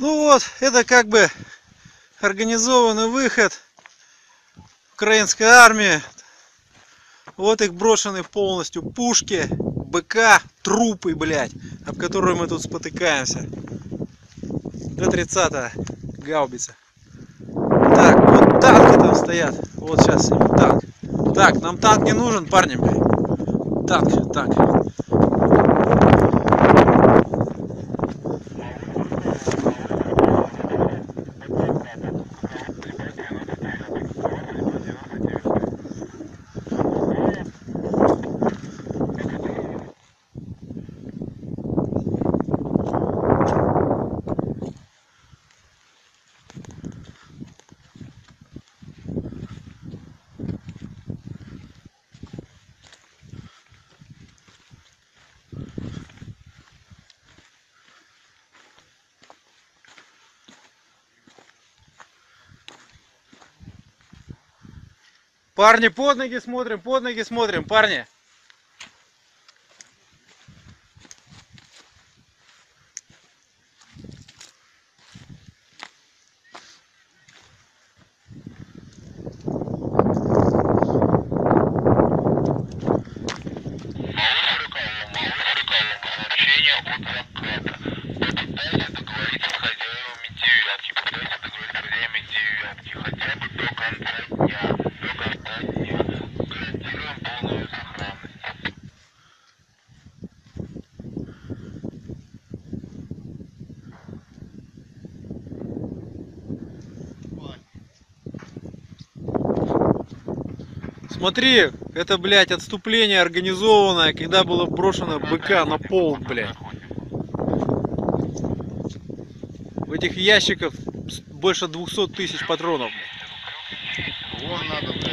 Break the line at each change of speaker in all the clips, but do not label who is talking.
Ну вот, это как бы организованный выход украинской армии. Вот их брошены полностью пушки, БК, трупы, блядь, об которые мы тут спотыкаемся. Д-30 гаубица. Так, вот танки там стоят. Вот сейчас танк. Так, нам танк не нужен, парни, блядь. Танк, танк. Парни, под ноги смотрим, под ноги смотрим, парни. Смотри, это, блядь, отступление организованное, когда было брошено БК на пол, блядь. В этих ящиках больше 200 тысяч патронов.
Вон надо, блядь,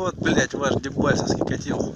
Вот, блядь, ваш Дебальцевский котел.